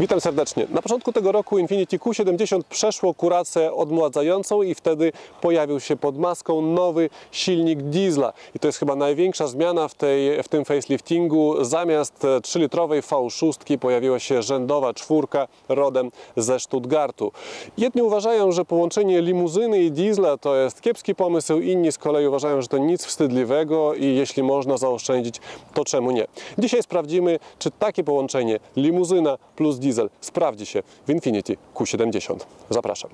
Witam serdecznie. Na początku tego roku Infiniti Q70 przeszło kuracę odmładzającą i wtedy pojawił się pod maską nowy silnik diesla. I to jest chyba największa zmiana w, tej, w tym faceliftingu. Zamiast 3-litrowej V6 pojawiła się rzędowa czwórka rodem ze Stuttgartu. Jedni uważają, że połączenie limuzyny i diesla to jest kiepski pomysł, inni z kolei uważają, że to nic wstydliwego i jeśli można zaoszczędzić, to czemu nie? Dzisiaj sprawdzimy, czy takie połączenie limuzyna plus diesel sprawdzi się w Infiniti Q70. Zapraszam.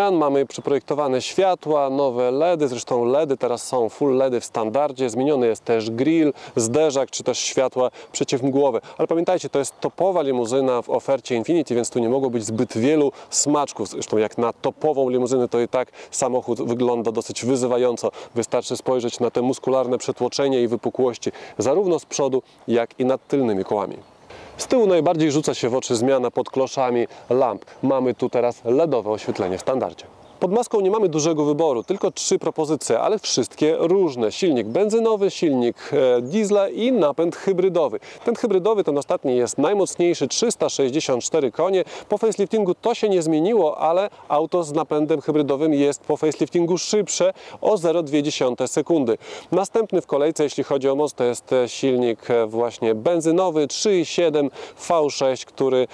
Zmian. Mamy przeprojektowane światła, nowe LEDy, zresztą LEDy teraz są full LEDy w standardzie. Zmieniony jest też grill, zderzak czy też światła przeciwmgłowe. Ale pamiętajcie, to jest topowa limuzyna w ofercie Infiniti, więc tu nie mogło być zbyt wielu smaczków. Zresztą jak na topową limuzynę to i tak samochód wygląda dosyć wyzywająco. Wystarczy spojrzeć na te muskularne przetłoczenie i wypukłości zarówno z przodu, jak i nad tylnymi kołami. Z tyłu najbardziej rzuca się w oczy zmiana pod kloszami lamp. Mamy tu teraz LEDowe oświetlenie w standardzie. Pod maską nie mamy dużego wyboru, tylko trzy propozycje, ale wszystkie różne. Silnik benzynowy, silnik e, diesla i napęd hybrydowy. Ten hybrydowy, ten ostatni jest najmocniejszy, 364 konie. Po faceliftingu to się nie zmieniło, ale auto z napędem hybrydowym jest po faceliftingu szybsze o 0,2 sekundy. Następny w kolejce, jeśli chodzi o moc, to jest e, silnik e, właśnie benzynowy 3,7 V6, który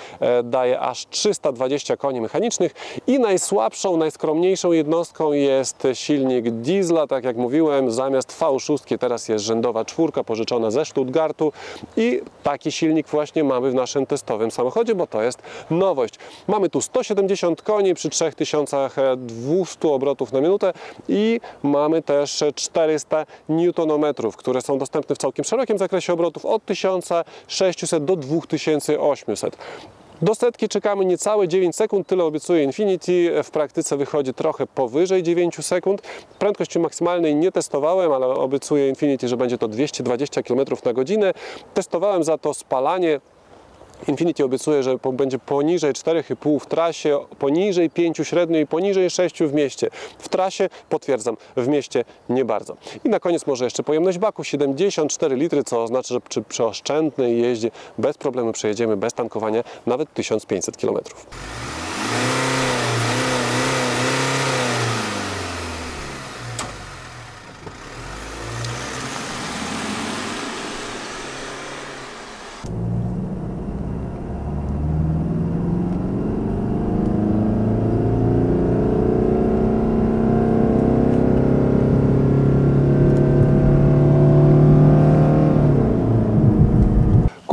daje aż 320 koni mechanicznych i najsłabszą, najskromniejszą Najmniejszą jednostką jest silnik diesla, tak jak mówiłem, zamiast V6 teraz jest rzędowa czwórka pożyczona ze Stuttgartu i taki silnik właśnie mamy w naszym testowym samochodzie, bo to jest nowość. Mamy tu 170 koni przy 3200 obrotów na minutę i mamy też 400 Nm, które są dostępne w całkiem szerokim zakresie obrotów od 1600 do 2800. Do setki czekamy niecałe 9 sekund, tyle obiecuje Infinity. W praktyce wychodzi trochę powyżej 9 sekund. Prędkości maksymalnej nie testowałem, ale obiecuje Infinity, że będzie to 220 km na godzinę. Testowałem za to spalanie Infinity obiecuje, że będzie poniżej 4,5 w trasie, poniżej 5 średnio i poniżej 6 w mieście. W trasie potwierdzam, w mieście nie bardzo. I na koniec może jeszcze pojemność baku 74 litry, co oznacza, że przy, przy oszczędnej jeździe bez problemu przejedziemy bez tankowania nawet 1500 km.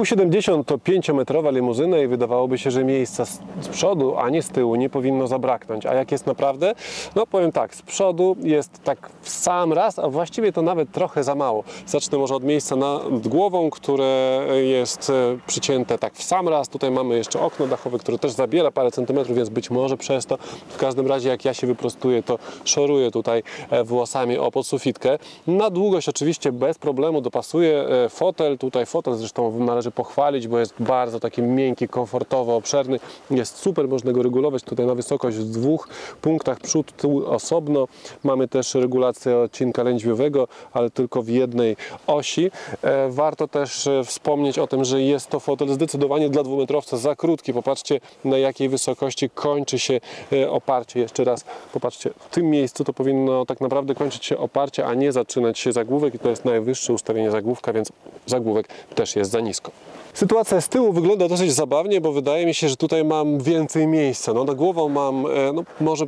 Q70 to 5-metrowa limuzyna i wydawałoby się, że miejsca z, przodu, a nie z tyłu nie powinno zabraknąć. A jak jest naprawdę? No powiem tak, z przodu jest tak w sam raz, a właściwie to nawet trochę za mało. Zacznę może od miejsca nad głową, które jest e, przycięte tak w sam raz. Tutaj mamy jeszcze okno dachowe, które też zabiera parę centymetrów, więc być może przez to. W każdym razie jak ja się wyprostuję, to szoruję tutaj e, włosami o podsufitkę. Na długość oczywiście bez problemu dopasuje fotel. Tutaj fotel zresztą należy pochwalić, bo jest bardzo taki miękki, komfortowo, obszerny. Jest super, można go regulować tutaj na wysokość w dwóch punktach, przód, tył osobno. Mamy też regulację odcinka lędźwiowego, ale tylko w jednej osi. E, warto też e, wspomnieć o tym, że jest to fotel zdecydowanie dla dwumetrowca za krótki. Popatrzcie na jakiej wysokości kończy się e, oparcie. Jeszcze raz popatrzcie, w tym miejscu to powinno tak naprawdę kończyć się oparcie, a nie zaczynać się zagłówek i to jest najwyższe ustawienie zagłówka, więc zagłówek też jest za nisko. Sytuacja z tyłu wygląda dosyć zabawnie, bo wydaje mi się, że tutaj mam więcej miejsca. No, na głową mam no, może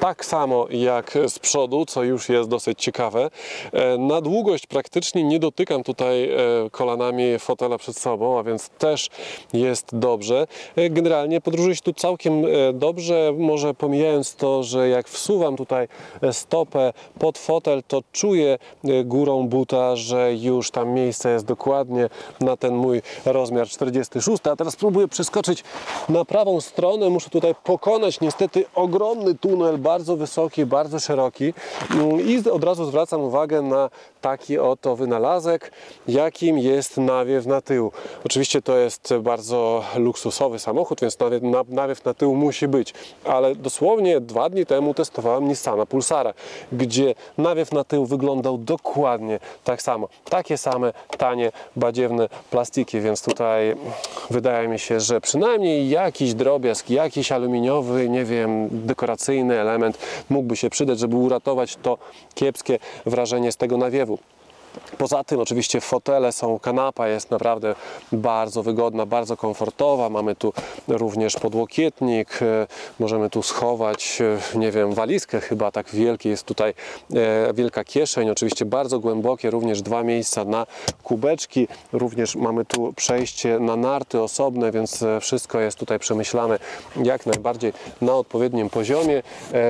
tak samo jak z przodu, co już jest dosyć ciekawe. E, na długość praktycznie nie dotykam tutaj e, kolanami fotela przed sobą, a więc też jest dobrze. E, generalnie podróżuję się tu całkiem dobrze, może pomijając to, że jak wsuwam tutaj stopę pod fotel, to czuję górą buta, że już tam miejsce jest dokładnie na ten mój rozmiar 46, a teraz spróbuję przeskoczyć na prawą stronę. Muszę tutaj pokonać niestety ogromny tunel bardzo wysoki, bardzo szeroki Mm, i od razu zwracam uwagę na taki oto wynalazek, jakim jest nawiew na tył. Oczywiście to jest bardzo luksusowy samochód, więc nawiew na, nawiew na tył musi być, ale dosłownie dwa dni temu testowałem Nissana Pulsara, gdzie nawiew na tył wyglądał dokładnie tak samo. Takie same, tanie, badziewne plastiki, więc tutaj wydaje mi się, że przynajmniej jakiś drobiazg, jakiś aluminiowy, nie wiem, dekoracyjny element mógłby się przydać, żeby uratować to kiepskie wrażenie z tego nawiewu. Poza tym oczywiście fotele są, kanapa jest naprawdę bardzo wygodna, bardzo komfortowa. Mamy tu również podłokietnik, e, możemy tu schować, e, nie wiem, walizkę chyba tak wielkie jest tutaj e, wielka kieszeń, oczywiście bardzo głębokie, również dwa miejsca na kubeczki, również mamy tu przejście na narty osobne, więc wszystko jest tutaj przemyślane jak najbardziej na odpowiednim poziomie.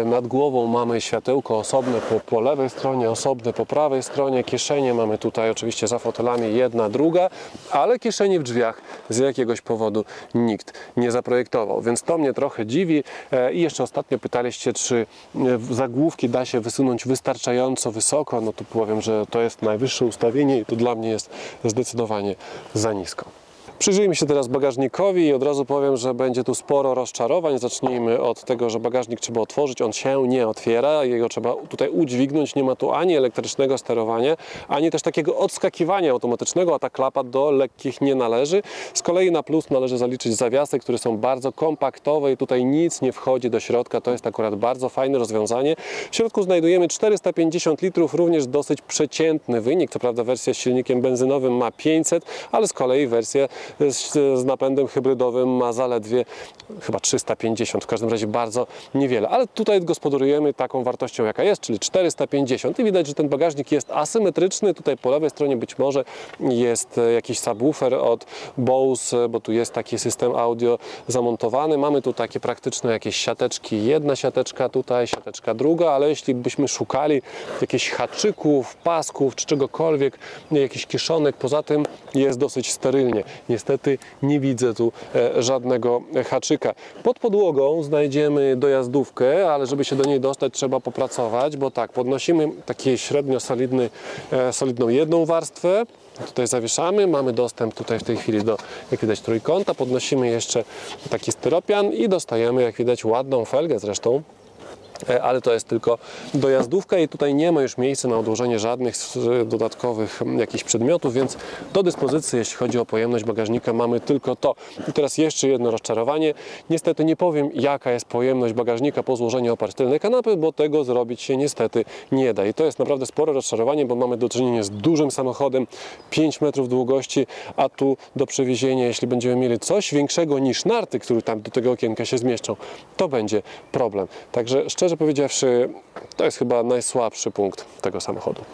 Nad głową mamy światełko osobne po, po lewej stronie, osobne po prawej stronie, kieszenie mamy tutaj oczywiście za fotelami jedna, druga, ale kieszeni w drzwiach z jakiegoś powodu nikt nie zaprojektował, więc to mnie trochę dziwi. E, I jeszcze ostatnio pytaliście, czy e, zagłówki da się wysunąć wystarczająco wysoko, no to powiem, że to jest najwyższe ustawienie i to dla mnie jest zdecydowanie za nisko. Przyjrzyjmy się teraz bagażnikowi i od razu powiem, że będzie tu sporo rozczarowań. Zacznijmy od tego, że bagażnik trzeba otworzyć, on się nie otwiera, jego trzeba tutaj udźwignąć, nie ma tu ani elektrycznego sterowania, ani też takiego odskakiwania automatycznego, a ta klapa do lekkich nie należy. Z kolei na plus należy zaliczyć zawiasy, które są bardzo kompaktowe i tutaj nic nie wchodzi do środka, to jest akurat bardzo fajne rozwiązanie. W środku znajdujemy 450 litrów, również dosyć przeciętny wynik, co prawda wersja z silnikiem benzynowym ma 500, ale z kolei wersja z, z napędem hybrydowym ma zaledwie chyba 350, w każdym razie bardzo niewiele. Ale tutaj gospodarujemy taką wartością, jaka jest, czyli 450 i widać, że ten bagażnik jest asymetryczny. Tutaj po lewej stronie być może jest e, jakiś subwoofer od Bose, bo tu jest taki system audio zamontowany. Mamy tu takie praktyczne jakieś siateczki, jedna siateczka tutaj, siateczka druga, ale jeśli byśmy szukali jakichś haczyków, pasków czy czegokolwiek, jakichś kieszonek, poza tym jest dosyć sterylnie. Niestety nie widzę tu e, żadnego haczyka. Pod podłogą znajdziemy dojazdówkę, ale żeby się do niej dostać trzeba popracować, bo tak, podnosimy taki średnio solidny, e, solidną jedną warstwę, tutaj zawieszamy, mamy dostęp tutaj w tej chwili do, jak widać, trójkąta, podnosimy jeszcze taki styropian i dostajemy, jak widać, ładną felgę zresztą, ale to jest tylko dojazdówka i tutaj nie ma już miejsca na odłożenie żadnych dodatkowych jakichś przedmiotów, więc do dyspozycji, jeśli chodzi o pojemność bagażnika, mamy tylko to. I teraz jeszcze jedno rozczarowanie. Niestety nie powiem, jaka jest pojemność bagażnika po złożeniu oparć tylnej kanapy, bo tego zrobić się niestety nie da. I to jest naprawdę spore rozczarowanie, bo mamy do czynienia z dużym samochodem, 5 metrów długości, a tu do przewiezienia, jeśli będziemy mieli coś większego niż narty, które tam do tego okienka się zmieszczą, to będzie problem. Także szczerze powiedziawszy, to jest chyba najsłabszy punkt tego samochodu.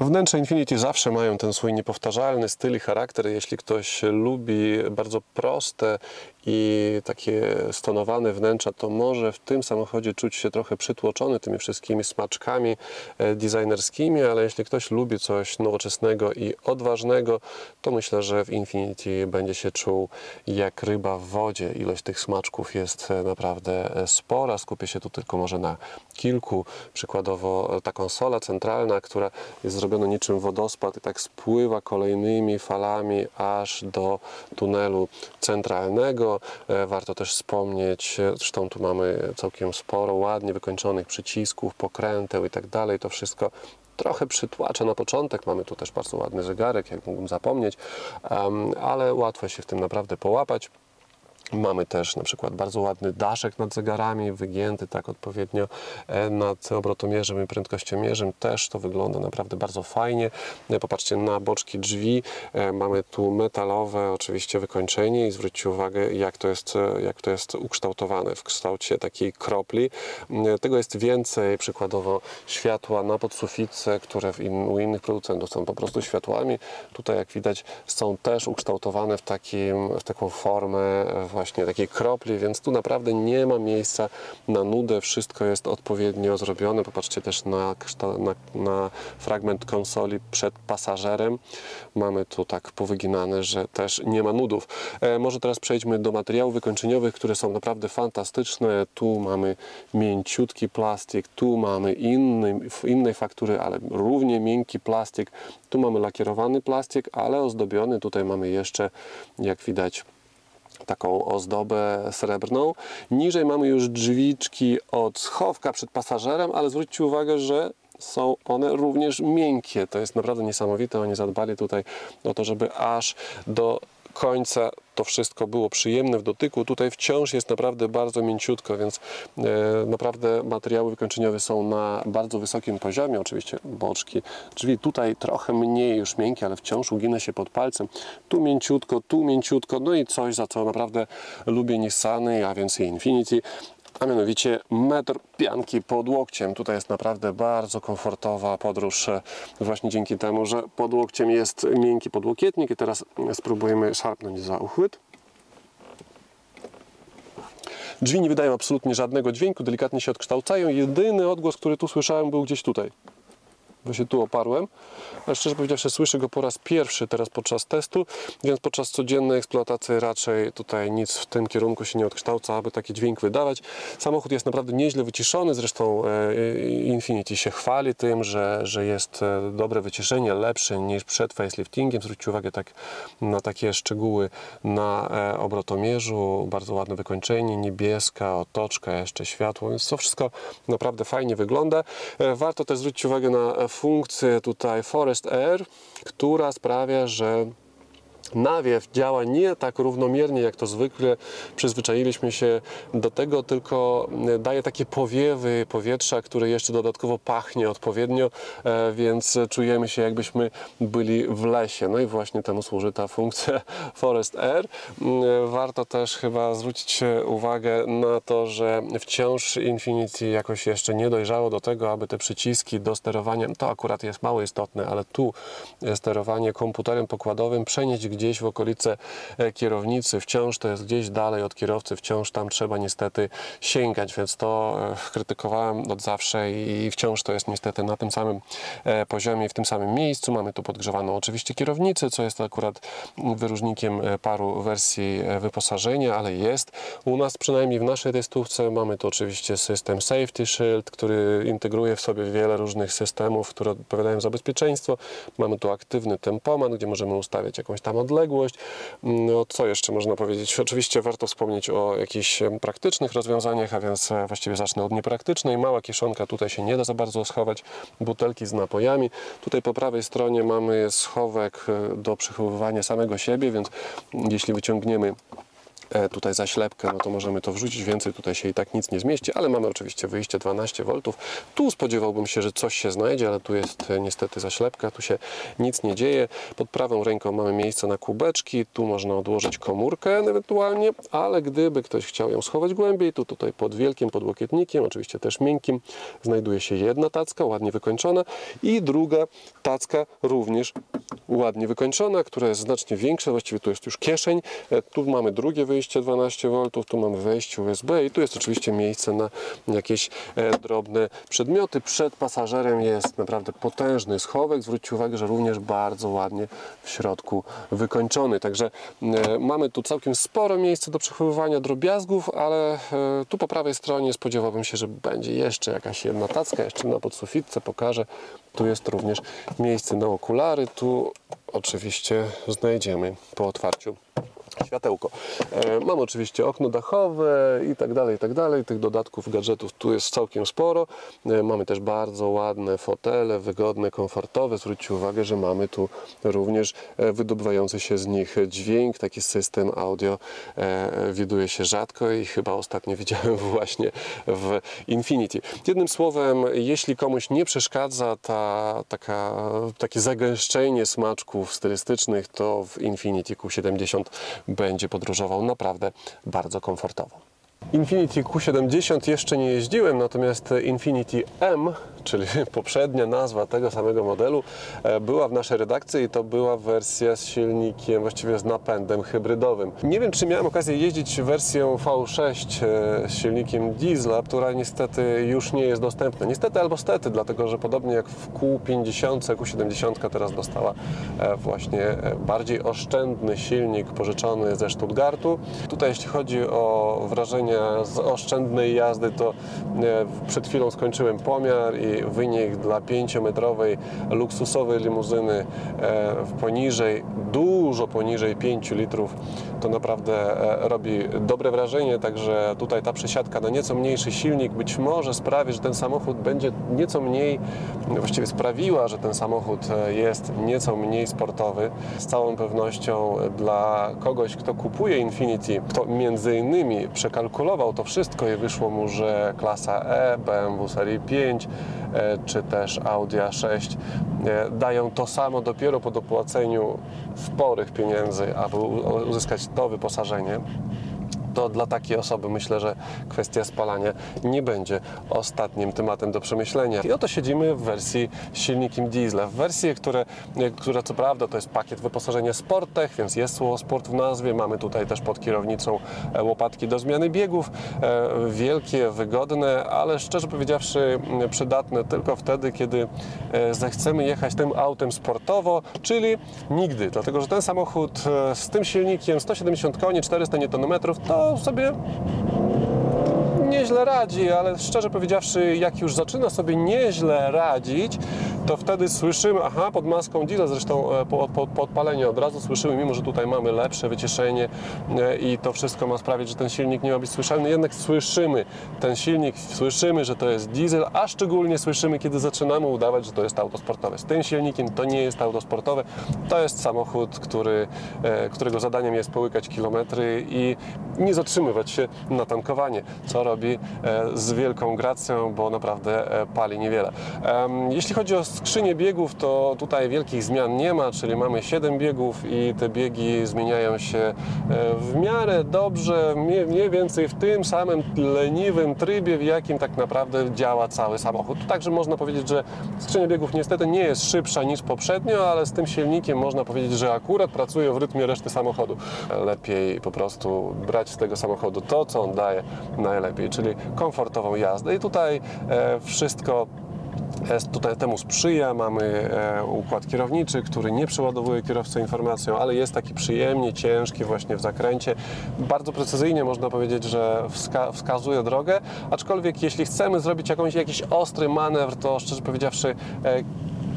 Wnętrze Infinity zawsze mają ten swój niepowtarzalny styl i charakter. Jeśli ktoś lubi bardzo proste i takie stonowane wnętrza, to może w tym samochodzie czuć się trochę przytłoczony tymi wszystkimi smaczkami e, designerskimi, ale jeśli ktoś lubi coś nowoczesnego i odważnego, to myślę, że w Infinity będzie się czuł jak ryba w wodzie. Ilość tych smaczków jest e, naprawdę e, spora. Skupię się tu tylko może na kilku. Przykładowo ta konsola centralna, która jest zrobiona niczym wodospad i tak spływa kolejnymi falami aż do tunelu centralnego. E, Warto też wspomnieć, zresztą tu mamy całkiem sporo ładnie wykończonych przycisków, pokręteł i tak dalej. To wszystko trochę przytłacza na początek. Mamy tu też bardzo ładny zegarek, jak mógłbym zapomnieć, ale łatwo się w tym naprawdę połapać. Mamy też na przykład bardzo ładny daszek nad zegarami, wygięty tak odpowiednio e, nad obrotomierzem i prędkościomierzem. Też to wygląda naprawdę bardzo fajnie. E, Popatrzcie na boczki drzwi. E, Mamy tu metalowe oczywiście wykończenie i zwróćcie uwagę jak to jest, jak to jest ukształtowane w kształcie takiej kropli. Tego jest więcej, przykładowo światła na podsufice, które in, u innych producentów są po prostu światłami. Tutaj jak widać są też ukształtowane w, takim, w taką formę e, właśnie takiej kropli, więc tu naprawdę nie ma miejsca na nudę, wszystko jest odpowiednio zrobione. Popatrzcie też na, na, na fragment konsoli przed pasażerem. Mamy tu tak powyginane, że też nie ma nudów. E, może teraz przejdźmy do materiałów wykończeniowych, które są naprawdę fantastyczne. Tu mamy mięciutki plastik, tu mamy inny, innej faktury, ale równie miękki plastik. Tu mamy lakierowany plastik, ale ozdobiony. Tutaj mamy jeszcze, jak widać, taką ozdobę srebrną. Niżej mamy już drzwiczki od schowka przed pasażerem, ale zwróćcie uwagę, że są one również miękkie. To jest naprawdę niesamowite. Oni zadbali tutaj o to, żeby aż do końca to wszystko było przyjemne w dotyku. Tutaj wciąż jest naprawdę bardzo mięciutko, więc e, naprawdę materiały wykończeniowe są na bardzo wysokim poziomie. Oczywiście boczki, drzwi tutaj trochę mniej już miękkie, ale wciąż ugina się pod palcem. Tu mięciutko, tu mięciutko, no i coś, za co naprawdę lubię Nissany, a więc i Infinity a mianowicie metr pianki pod łokciem. Tutaj jest naprawdę bardzo komfortowa podróż e, właśnie dzięki temu, że pod łokciem jest miękki podłokietnik i teraz spróbujemy szarpnąć za uchwyt. Drzwi nie wydają absolutnie żadnego dźwięku, delikatnie się odkształcają. Jedyny odgłos, który tu słyszałem był gdzieś tutaj bo się tu oparłem. Ale szczerze powiedziawszy, słyszę go po raz pierwszy teraz podczas testu, więc podczas codziennej eksploatacji raczej tutaj nic w tym kierunku się nie odkształca, aby taki dźwięk wydawać. Samochód jest naprawdę nieźle wyciszony, zresztą e, Infiniti się chwali tym, że, że jest e, dobre wyciszenie, lepsze niż przed faceliftingiem. Zwróćcie uwagę tak, na takie szczegóły na e, obrotomierzu, bardzo ładne wykończenie, niebieska otoczka, jeszcze światło, więc to wszystko naprawdę fajnie wygląda. Warto też zwrócić uwagę na funkcję tutaj Forest Air, która sprawia, że nawiew działa nie tak równomiernie jak to zwykle. Przyzwyczailiśmy się do tego, tylko daje takie powiewy powietrza, które jeszcze dodatkowo pachnie odpowiednio, e, więc czujemy się jakbyśmy byli w lesie. No i właśnie temu służy ta funkcja Forest Air. Mm, Warto też chyba zwrócić uwagę na to, że wciąż Infinity jakoś jeszcze nie dojrzało do tego, aby te przyciski do sterowania, to akurat jest mało istotne, ale tu sterowanie komputerem pokładowym przenieść gdzieś w okolice e, kierownicy, wciąż to jest gdzieś dalej od kierowcy, wciąż tam trzeba niestety sięgać, więc to e, krytykowałem od zawsze i wciąż to jest niestety na tym samym e, poziomie, w tym samym miejscu. Mamy tu podgrzewaną oczywiście kierownicę, co jest akurat wyróżnikiem paru wersji wyposażenia, ale jest. U nas przynajmniej w naszej testówce mamy tu oczywiście system Safety Shield, który integruje w sobie wiele różnych systemów, które odpowiadają za bezpieczeństwo. Mamy tu aktywny tempomat, gdzie możemy ustawiać jakąś tam odległość. No, co jeszcze można powiedzieć? Oczywiście warto wspomnieć o jakichś praktycznych rozwiązaniach, a więc e, właściwie zacznę od niepraktycznej. Mała kieszonka, tutaj się nie da za bardzo schować. Butelki z napojami. Tutaj po prawej stronie mamy schowek e, do przechowywania samego siebie, więc jeśli wyciągniemy tutaj zaślepkę, no to możemy to wrzucić, więcej tutaj się i tak nic nie zmieści, ale mamy oczywiście wyjście 12 V. Tu spodziewałbym się, że coś się znajdzie, ale tu jest e, niestety zaślepka, tu się nic nie dzieje. Pod prawą ręką mamy miejsce na kubeczki, tu można odłożyć komórkę ewentualnie, ale gdyby ktoś chciał ją schować głębiej, to tutaj pod wielkim podłokietnikiem, oczywiście też miękkim, znajduje się jedna tacka, ładnie wykończona i druga tacka również ładnie wykończona, która jest znacznie większa, właściwie tu jest już kieszeń, E, tu mamy drugie wyjście 12 V, tu mamy wejście USB i tu jest oczywiście miejsce na jakieś e, drobne przedmioty. Przed pasażerem jest naprawdę potężny schowek, zwróćcie uwagę, że również bardzo ładnie w środku wykończony, także e, mamy tu całkiem sporo miejsca do przechowywania drobiazgów, ale e, tu po prawej stronie spodziewałbym się, że będzie jeszcze jakaś jedna tacka, jeszcze na podsufitce pokażę. Tu jest również miejsce na okulary, tu oczywiście znajdziemy po otwarciu światełko. E, Mam oczywiście okno dachowe i tak dalej, i tak dalej. Tych dodatków, gadżetów tu jest całkiem sporo. E, Mamy też bardzo ładne fotele, wygodne, komfortowe. Zwróćcie uwagę, że mamy tu również e, wydobywający się z nich dźwięk. Taki system audio widuje się rzadko i chyba ostatnio widziałem właśnie w Infinity. Jednym słowem, jeśli komuś nie przeszkadza ta, taka, takie zagęszczenie smaczków stylistycznych, to w Infinity Q70 będzie podróżował naprawdę bardzo komfortowo. Infinity Q70 jeszcze nie jeździłem, natomiast Infinity M, czyli poprzednia nazwa tego samego modelu, e, była w naszej redakcji i to była wersja z silnikiem, właściwie z napędem hybrydowym. Nie wiem, czy miałem okazję jeździć wersją V6 e, z silnikiem diesla, która niestety już nie jest dostępna. Niestety albo stety, dlatego że podobnie jak w Q50, Q70 teraz dostała e, właśnie bardziej oszczędny silnik pożyczony ze Stuttgartu. Tutaj jeśli chodzi o wrażenia z oszczędnej jazdy, to przed chwilą skończyłem pomiar i wynik dla 5-metrowej luksusowej limuzyny e, poniżej, dużo poniżej 5 litrów, to naprawdę e, robi dobre wrażenie, także tutaj ta przesiadka na nieco mniejszy silnik być może sprawi, że ten samochód będzie nieco mniej, właściwie sprawiła, że ten samochód e, jest nieco mniej sportowy. Z całą pewnością dla kogoś, kto kupuje Infinity, kto między innymi przekalkulował to wszystko i wyszło mu, że klasa E, BMW serii 5 e, czy też Audi A6 e, dają to samo dopiero po dopłaceniu sporych pieniędzy, aby uzyskać to wyposażenie to dla takiej osoby myślę, że kwestia spalania nie będzie ostatnim tematem do przemyślenia. I oto siedzimy w wersji silnikiem diesla, w wersji, które, która co prawda to jest pakiet wyposażenia Sportech, więc jest słowo sport w nazwie. Mamy tutaj też pod kierownicą e, łopatki do zmiany biegów, e, wielkie, wygodne, ale szczerze powiedziawszy m, przydatne tylko wtedy, kiedy e, zechcemy jechać tym autem sportowo, czyli nigdy, dlatego że ten samochód z tym silnikiem 170 koni, 400 Nm to sobie nieźle radzi, ale szczerze powiedziawszy, jak już zaczyna sobie nieźle radzić, to wtedy słyszymy, aha, pod maską diesla, zresztą e, po, po, po odpaleniu od razu słyszymy, mimo że tutaj mamy lepsze wyciszenie e, i to wszystko ma sprawić, że ten silnik nie ma być słyszalny, jednak słyszymy ten silnik, słyszymy, że to jest diesel, a szczególnie słyszymy, kiedy zaczynamy udawać, że to jest auto sportowe. Z tym silnikiem to nie jest auto sportowe, to jest samochód, który, e, którego zadaniem jest połykać kilometry i nie zatrzymywać się na tankowanie, co robi e, z wielką gracją, bo naprawdę e, pali niewiele. Jeśli chodzi o skrzynię biegów, to tutaj wielkich zmian nie ma, czyli mamy 7 biegów i te biegi zmieniają się e, w miarę dobrze, mniej więcej w tym samym leniwym trybie, w jakim tak naprawdę działa cały samochód. Także można powiedzieć, że skrzynia biegów niestety nie jest szybsza niż poprzednio, ale z tym silnikiem można powiedzieć, że akurat pracuje w rytmie reszty samochodu. Lepiej po prostu brać z tego samochodu to, co on daje najlepiej, czyli komfortową jazdę. I tutaj e, wszystko e, tutaj temu sprzyja. Mamy e, układ kierowniczy, który nie przeładowuje kierowcę informacją, ale jest taki przyjemnie ciężki właśnie w zakręcie. Bardzo precyzyjnie można powiedzieć, że wska wskazuje drogę, aczkolwiek jeśli chcemy zrobić jakąś, jakiś ostry manewr, to szczerze powiedziawszy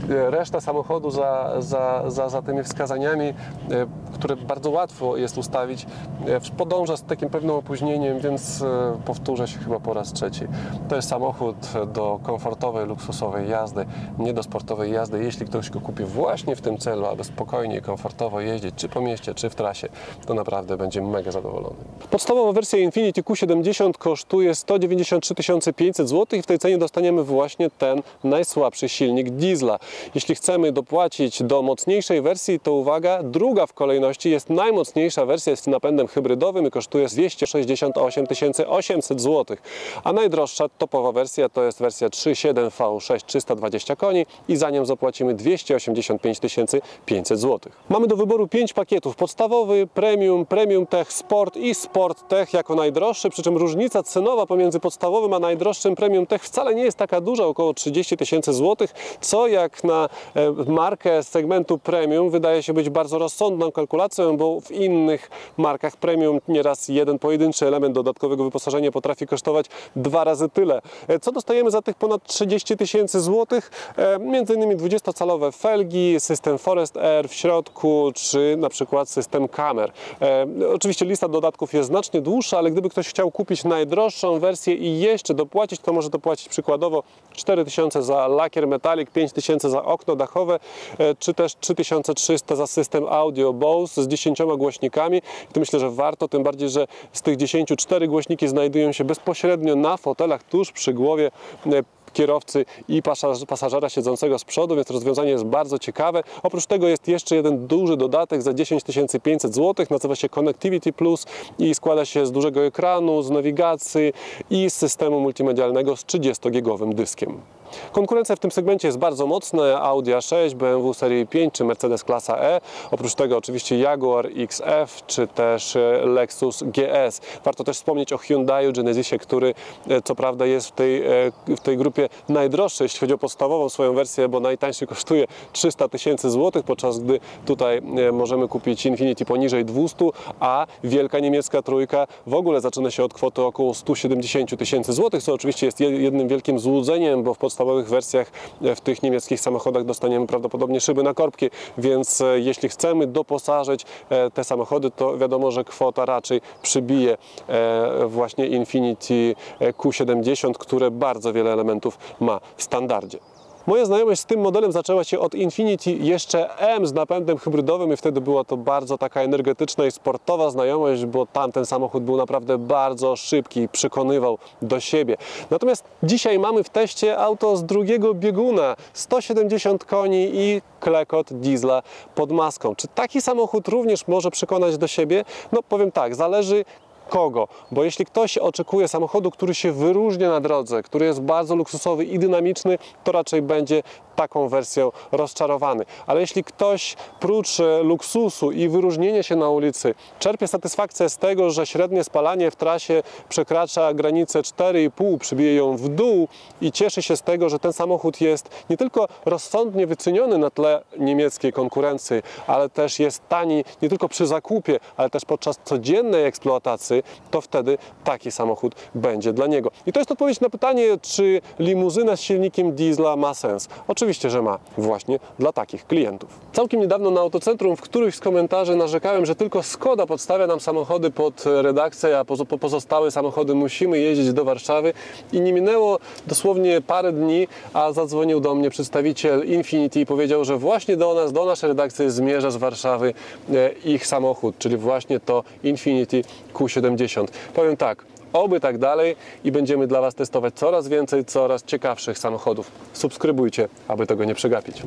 reszta samochodu za, za, za, za tymi wskazaniami, e, które bardzo łatwo jest ustawić, e, podąża z takim pewnym opóźnieniem, więc e, powtórzę się chyba po raz trzeci. To jest samochód do komfortowej, luksusowej jazdy, nie do sportowej jazdy. Jeśli ktoś go kupi właśnie w tym celu, aby spokojnie i komfortowo jeździć, czy po mieście, czy w trasie, to naprawdę będzie mega zadowolony. Podstawowa wersja Infiniti Q70 kosztuje 193 500 zł i w tej cenie dostaniemy właśnie ten najsłabszy silnik diesla. Jeśli chcemy dopłacić do mocniejszej wersji, to uwaga, druga w kolejności jest najmocniejsza wersja z napędem hybrydowym i kosztuje 268 800 zł. A najdroższa topowa wersja to jest wersja 3.7 V6 320 koni i za nią zapłacimy 285 500 zł. Mamy do wyboru 5 pakietów: podstawowy, premium, premium tech, sport i sport tech jako najdroższy, przy czym różnica cenowa pomiędzy podstawowym a najdroższym premium tech wcale nie jest taka duża, około 30 tysięcy złotych, co jak na e, markę z segmentu premium wydaje się być bardzo rozsądną kalkulacją, bo w innych markach premium nieraz jeden pojedynczy element dodatkowego wyposażenia potrafi kosztować dwa razy tyle. E, Co dostajemy za tych ponad 30 tysięcy złotych? E, Między innymi 20-calowe felgi, system Forest Air w środku, czy na przykład system kamer. Oczywiście lista dodatków jest znacznie dłuższa, ale gdyby ktoś chciał kupić najdroższą wersję i jeszcze dopłacić, to może dopłacić przykładowo 4000 za lakier metalik, 5000 za okno dachowe, e, czy też 3300 za system audio Bose z 10 głośnikami. I to myślę, że warto, tym bardziej, że z tych 10 4 głośniki znajdują się bezpośrednio na fotelach tuż przy głowie e, kierowcy i pasaż- pasażera siedzącego z przodu, więc rozwiązanie jest bardzo ciekawe. Oprócz tego jest jeszcze jeden duży dodatek za 10 500 zł, nazywa się Connectivity Plus i składa się z dużego ekranu, z nawigacji i z systemu multimedialnego z 30-gigowym dyskiem. Konkurencja w tym segmencie jest bardzo mocna. Audi A6, BMW serii 5 czy Mercedes klasa E. Oprócz tego oczywiście Jaguar XF czy też e, Lexus GS. Warto też wspomnieć o Hyundai Genesisie, który e, co prawda jest w tej, e, w tej grupie najdroższy, jeśli chodzi o podstawową swoją wersję, bo najtańszy kosztuje 300 tysięcy złotych, podczas gdy tutaj możemy kupić Infiniti poniżej 200, a wielka niemiecka trójka w ogóle zaczyna się od kwoty około 170 tysięcy złotych, co oczywiście jest je- jednym wielkim złudzeniem, bo w podstawowych wersjach e, w tych niemieckich samochodach dostaniemy prawdopodobnie szyby na korbki, więc e, jeśli chcemy doposażyć e, te samochody, to wiadomo, że kwota raczej przybije właśnie Infiniti e, Q70, które bardzo wiele elementów ma w standardzie. Moja znajomość z tym modelem zaczęła się od Infinity jeszcze M z napędem hybrydowym i wtedy była to bardzo taka energetyczna i sportowa znajomość, bo tamten samochód był naprawdę bardzo szybki i przekonywał do siebie. Natomiast dzisiaj mamy w teście auto z drugiego bieguna, 170 koni i klekot diesla pod maską. Czy taki samochód również może przekonać do siebie? No powiem tak, zależy kogo. Bo jeśli ktoś oczekuje samochodu, który się wyróżnia na drodze, który jest bardzo luksusowy i dynamiczny, to raczej będzie taką wersją rozczarowany. Ale jeśli ktoś prócz luksusu i wyróżnienia się na ulicy czerpie satysfakcję z tego, że średnie spalanie w trasie przekracza granicę 4,5, przybije ją w dół i cieszy się z tego, że ten samochód jest nie tylko rozsądnie wyceniony na tle niemieckiej konkurencji, ale też jest tani nie tylko przy zakupie, ale też podczas codziennej eksploatacji, to wtedy taki samochód będzie dla niego. I to jest odpowiedź na pytanie, czy limuzyna z silnikiem diesla ma sens. Oczywiście, że ma właśnie dla takich klientów. Całkiem niedawno na Autocentrum w którymś z komentarzy narzekałem, że tylko Skoda podstawia nam samochody pod redakcję, a pozo- po pozostałe samochody musimy jeździć do Warszawy i nie minęło dosłownie parę dni, a zadzwonił do mnie przedstawiciel Infinity i powiedział, że właśnie do nas, do naszej redakcji zmierza z Warszawy e, ich samochód, czyli właśnie to Infinity Q70. Powiem tak, Oby tak dalej i będziemy dla Was testować coraz więcej, coraz ciekawszych samochodów. Subskrybujcie, aby tego nie przegapić.